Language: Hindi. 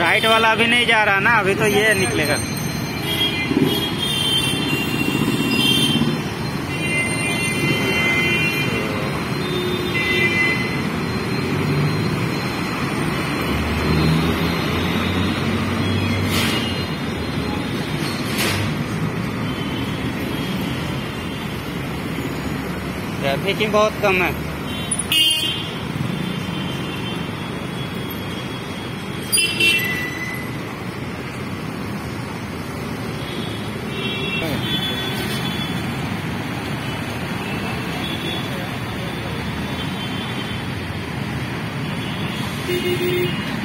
हाइट वाला अभी नहीं जा रहा ना, अभी तो ये निकलेगा। ट्रैफ़िक ही बहुत कम है। あ!